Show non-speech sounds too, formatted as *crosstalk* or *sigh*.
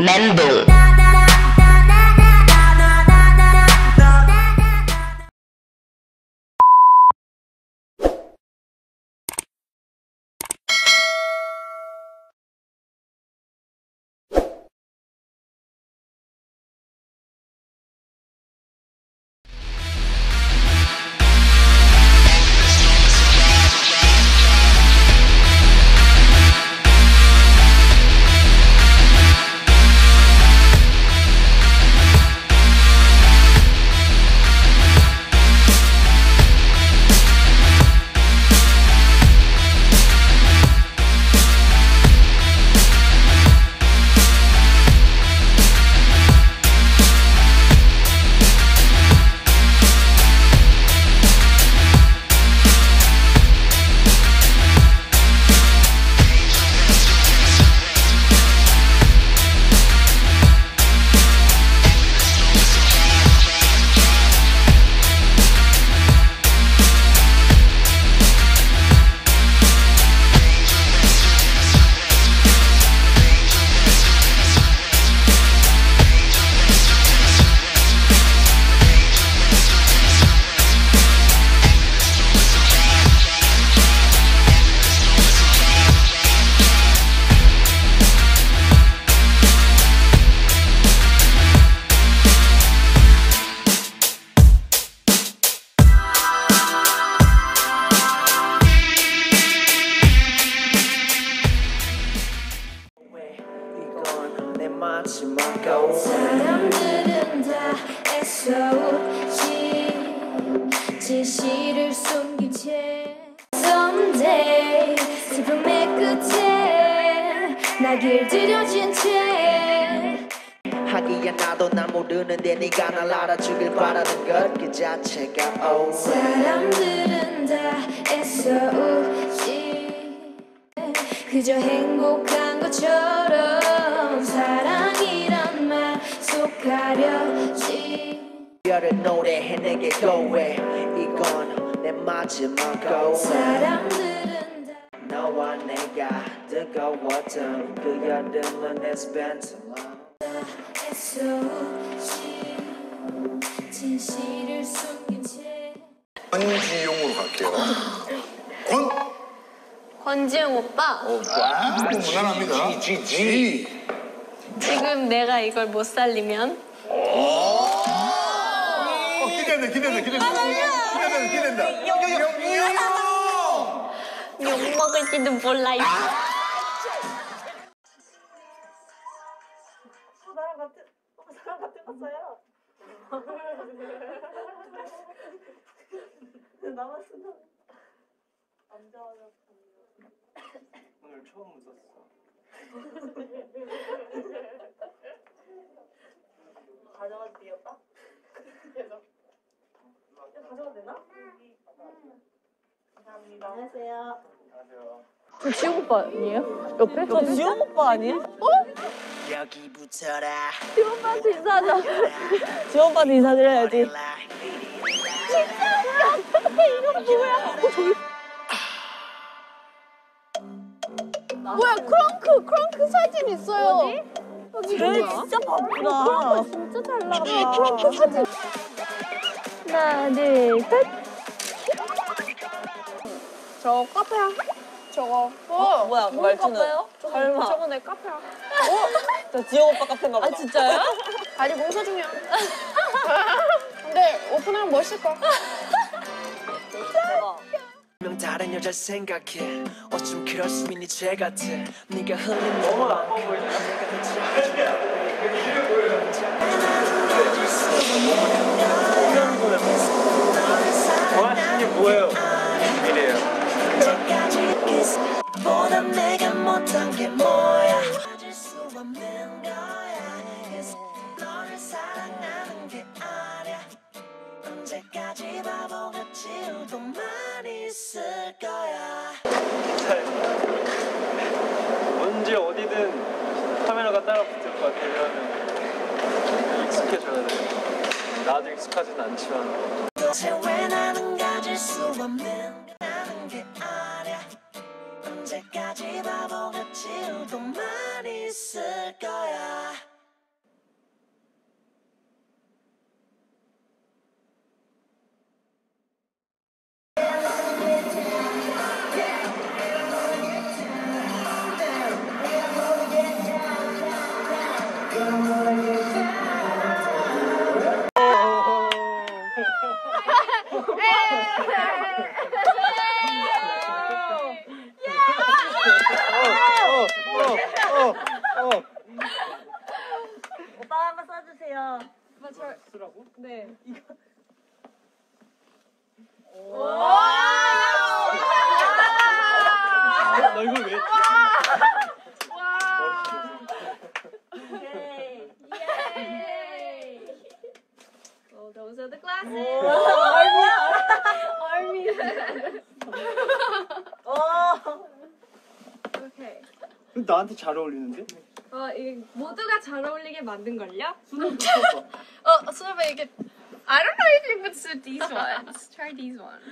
Mendel. 마지막 고 사람들은 다 SOG 진실을 숨긴 채 Someday 슬픔의 끝에 나 길들여진 채. 하기야 나도 날 모르는데 네가 날 알아주길 바라는 것 그 자체가 oh. 사람들은 다 SOG 그저 행복한 것처럼 가려지 별을 노래해 내게 고해 이건 내 마지막 고 사람들은 다 너와 내가 뜨거웠던 그 여름은 It's been too long 진실을 숨긴 채 권지용으로 갈게요. 권? 권지웅 오빠, 아, 무난합니다. G, G. 지금 내가 이걸 못 살리면 어, 기대된다, 기대된다, 기대된다. 기대된다, 기대된다. 욕 먹을지도 몰라. 이 오늘 처음 웃었어 가져가도 돼요, 오빠? 계속. 이거 가져가도 되나? 감사합니다. 안녕하세요. 저 지웅 오빠 아니에요? 옆에? 저 지영 오빠 아니에요? 여기 붙어라 지웅 오빠한테 인사하자. 지영 오빠한테 인사드려야지. 뭐야, 크렁크, 크렁크 사진 있어요. 어디? 쟤 진짜 바쁘다. 진짜 잘 나왔다. 크렁크 사진. 하나, 둘, 셋. 저 카페야. 저거. 어, 뭐야, 그뭘 말투는? 카페요? 설마. 저거 내 카페야. 저 지영 오빠 카페인가 보다. 아, 진짜요? *laughs* 아직 공사 중이야. *laughs* 근데 오픈하면 멋있을 거야. 명 다른 여자 생각해 어쩜 그럴 수 있니 죄 같아 네가 흘린 몸만큼 내가 대 보다 내가 못한 게 뭐야? 가질 수 없는 거야. 너를 사랑하는 게 아니야. 언제까지 바보같이 웃고만 있을 거야? 언제 어디든 카메라가 따라 붙을 것 같아요. 이러면 익숙해져야 돼요. 나도 익숙하진 않지만. 도대체 왜 나는 가질 수 없는 나는 게 아니야 언제 언제까지 바보같이 웃고만 있을 거야 오빠 한번 써주세요. 쓰라고? 네. 너 이걸 왜? 오케이. So those are the glasses. 어. Okay. 나한테 잘 어울리는데? 어, 이게 모두가 잘 어울리게 만든 걸요? 수능 붙었어. 어, 수업에 이게 I don't know if you would suit these ones. Try these ones.